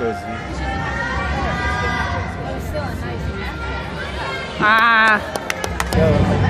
coisas. Né? Ah! Então,